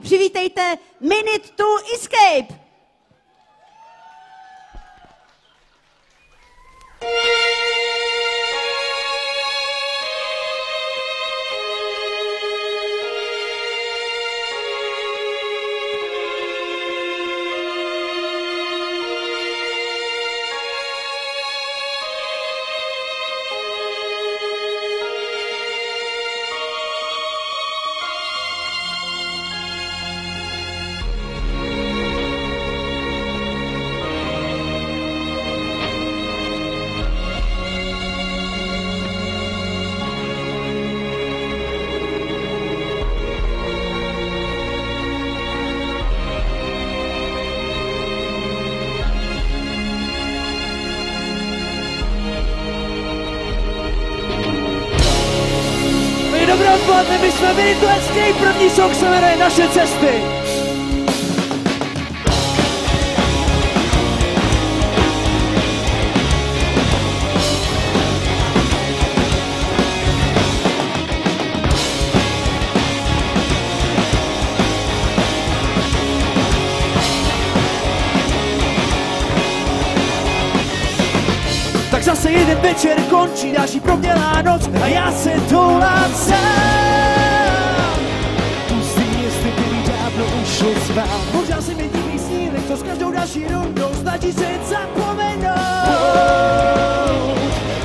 Přivítejte Minute to Escape! My odpoledne, my jsme byli Escape, první song se jmenuje Naše cesty. Zase jeden večer končí, další promělá noc a já se toulám sám. Pustý město, který dávno ušlo spát. Možná si mi divný snílek, to s každou další rundou snaží se zapomenout.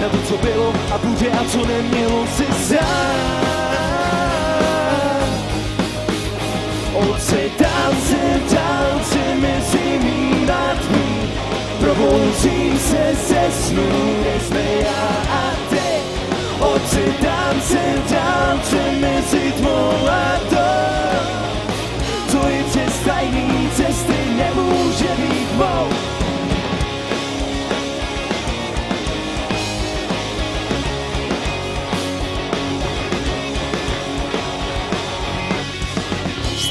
Na to, co bylo a bude a co nemělo se stát. Ocitám se, dám se mezi mým a tvým. Probouzím se ze snů,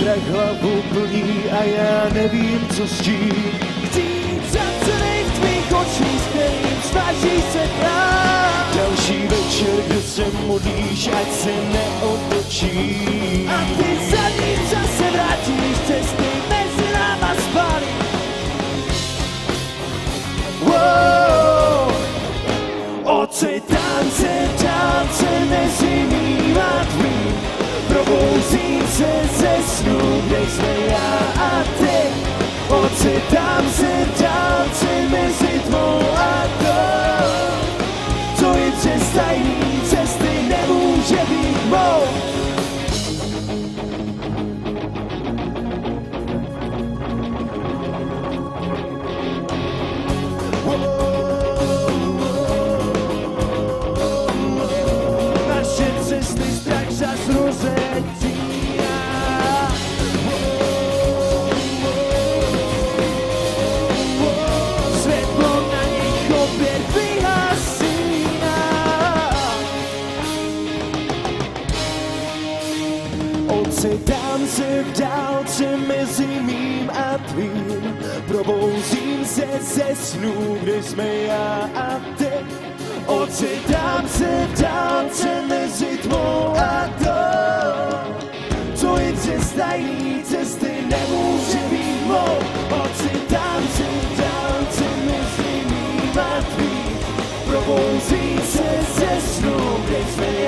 Strach hlavu plní a já nevím, co s tím. Chtít zatřenej v tvých očích, kterým snaží se hrát. Další večer, kde se modlíš, ať se neotočí. A ty za ním zase vrátíš, cesty mezi náma spálí. Wow. Ocitám se Probouzím se ze snů, kde jsme já a ty. Ocitám se Ocitám se v dálce mezi mým a tvým. Probouzím se ze snů, kde jsme já a ty. Ocitám se v dálce mezi tmou a to. Co je přes tajný cesty, nemůže být mou. Ocitám se v dálce mezi mým a tvým. Probouzím se ze snů, kde jsme já